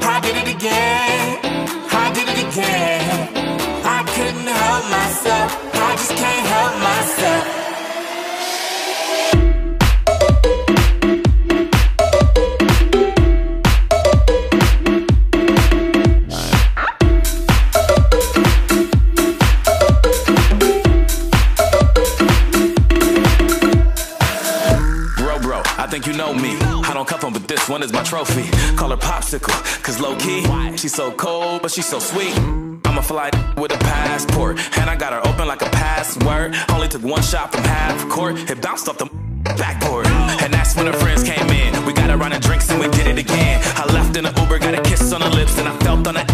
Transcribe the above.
I did it again. I did it again. I couldn't help myself. I just can't Bro, I think you know me. I don't cuff him, but this one is my trophy. Call her popsicle, cause low key, she's so cold, but she's so sweet. I'm a fly with a passport, and I got her open like a password. Only took one shot from half court, it bounced off the backboard. And that's when her friends came in. We got round of drinks and we did it again. I left in an Uber, got a kiss on the lips, and I felt on it,